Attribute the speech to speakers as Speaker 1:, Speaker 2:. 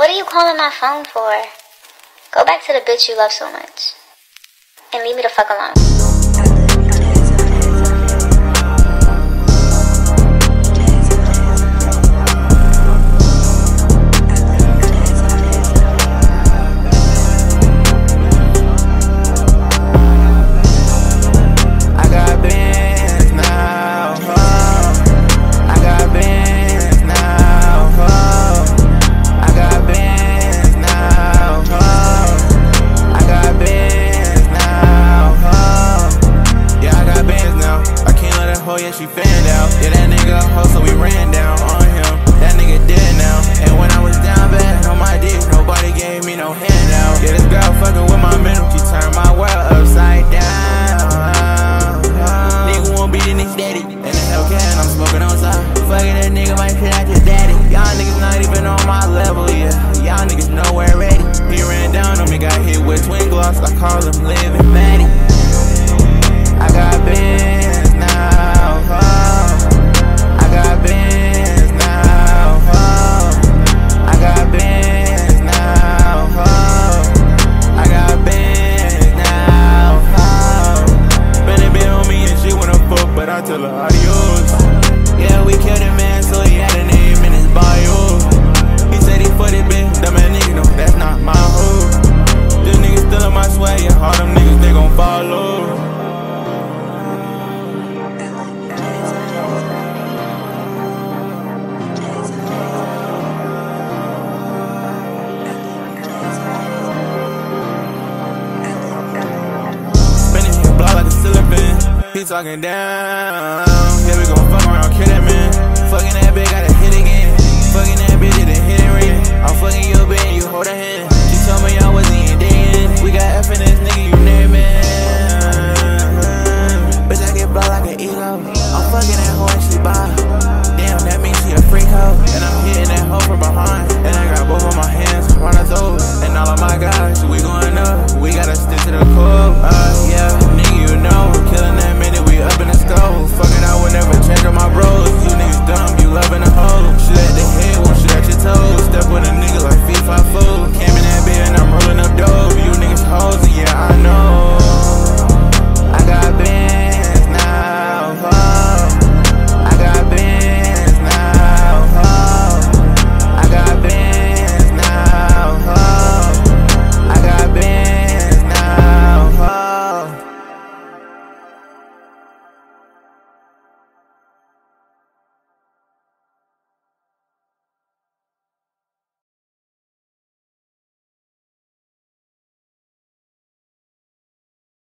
Speaker 1: What are you calling my phone for? Go back to the bitch you love so much. And leave me the fuck alone.
Speaker 2: I call him Living Maddie. I got bands. all them niggas, they gon' follow. Spinning block like a ceiling fan. He talking down. Yeah, we gon' fuck around, kidding. in ass nigga, you